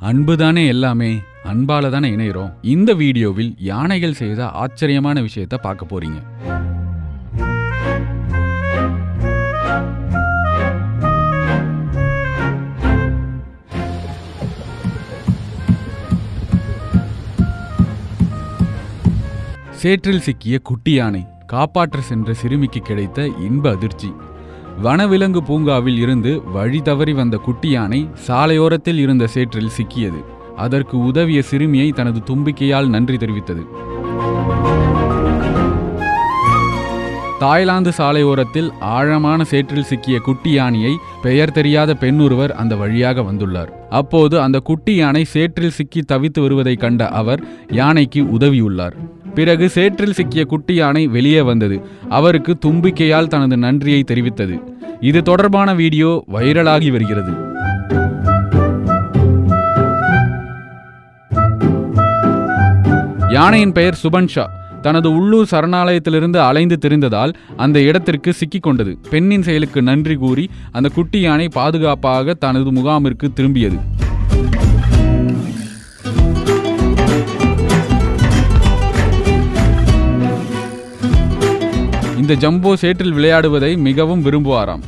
அன்பு தானே எல்லாமே அன்பால தானே இணையிறோம். இந்த வீடியோவில் யானைகள் செய்த ஆச்சரியமான விஷயத்தை பார்க்க போறீங்க. சேற்றில் சிக்கிய குட்டி யானை காப்பாற்ற சென்ற சிறுமிக்கு கிடைத்த இன்ப அதிர்ச்சி. வனவிலங்கு பூங்காவில் இருந்து வழி தவறி வந்த குட்டி யானை சாலையோரத்தில் இருந்த சேற்றில் சிக்கியது. அதற்கு உதவிய சிறுமியை தனது தும்பிக்கையால் நன்றி தெரிவித்தது. தாய்லாந்து சாலையோரத்தில் ஆழமான சேற்றில் சிக்கிய குட்டி யானையை பெயர் தெரியாத பெண் ஒருவர் அந்த வழியாக வந்துள்ளார். அப்போது அந்த குட்டி யானை சேற்றில் சிக்கி தவித்து வருவதைக் கண்ட அவர் யானைக்கு உதவியுள்ளார். பிறகு சேற்றில் சிக்கிய குட்டி யானை வெளியே வந்தது. அவருக்கு தும்பிக்கையால் தனது நன்றியை தெரிவித்தது. இது தொடர்பான வீடியோ வைரலாகி வருகிறது. யானையின் பெயர் சுபன்ஷா தனது உள்ளூர் சரணாலயத்திலிருந்து அலைந்து திரிந்ததால் அந்த இடத்திற்கு சிக்கிக்கொண்டது பெண்ணின் செயலுக்கு நன்றி கூறி அந்த குட்டி யானை பாதுகாப்பாக தனது முகாமிற்கு திரும்பியது. இந்த ஜம்போ சேற்றில் விளையாடுவதை மிகவும் விரும்புவாராம்.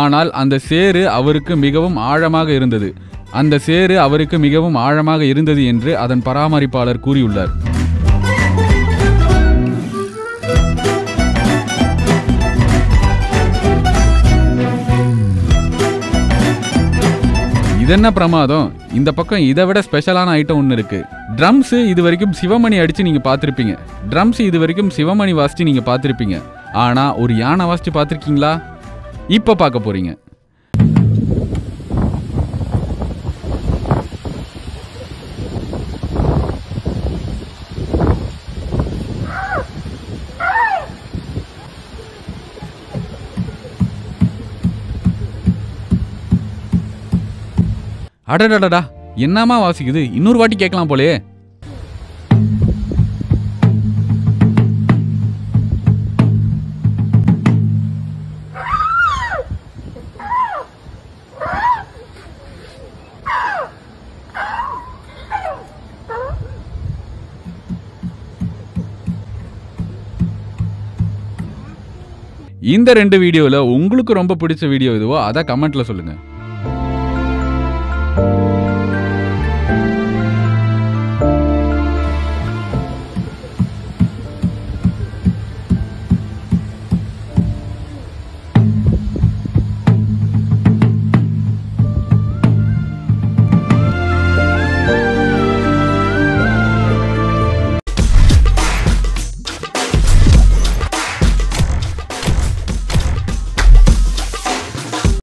ஆனால் அந்த சேறு அவருக்கு மிகவும் ஆழமாக இருந்தது. அந்த சேறு அவருக்கு மிகவும் ஆழமாக இருந்தது என்று அதன் பராமரிப்பாளர் கூறியுள்ளார். இதென்ன பிரமாதம்? இந்த பக்கம் இதை விட ஸ்பெஷலான ஐட்டம் ஒன்று இருக்கு. ட்ரம்ஸ் இது வரைக்கும் சிவமணி அடிச்சு நீங்க பார்த்துருப்பீங்க. ட்ரம்ஸ் இது வரைக்கும் சிவமணி வாசிச்சு நீங்க பார்த்துருப்பீங்க. ஆனா ஒரு யானை வாசிச்சு பார்த்துருக்கீங்களா? இப்ப பார்க்க போறீங்க. அடடடடா என்னமா வாசிக்குது? இன்னொரு வாட்டி கேட்கலாம் போலயே. இந்த ரெண்டு வீடியோல உங்களுக்கு ரொம்ப பிடிச்ச வீடியோ எதுவோ அதை கமெண்ட்ல சொல்லுங்க.